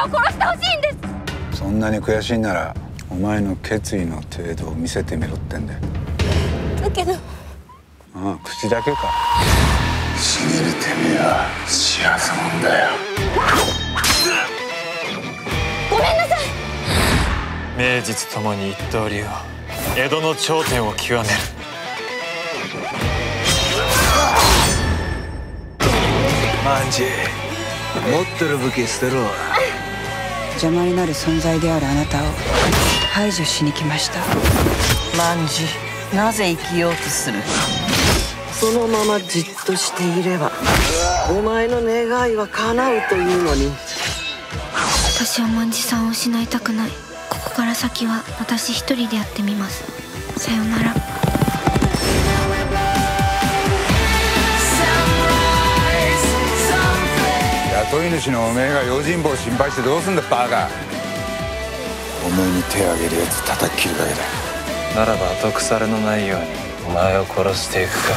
らを殺してほしいんです。そんなに悔しいんならお前の決意の程度を見せてみろってんだよ。だけど。ああ口だけか。死ねるてめえは幸せもんだよ。ごめんなさい。名実ともに一刀流を江戸の頂点を極める。マンジ持ってる武器捨てろ。邪魔になる存在であるあなたを排除しに来ました。万事なぜ生きようとする？そのままじっとしていればお前の願いは叶うというのに。私は万事さんを失いたくない。ここから先は私一人でやってみます。さようなら主のおめえが用心棒心配してどうすんだバカ。お前に手を挙げるやつ叩き切るだけだ。ならば後腐れのないようにお前を殺していくか。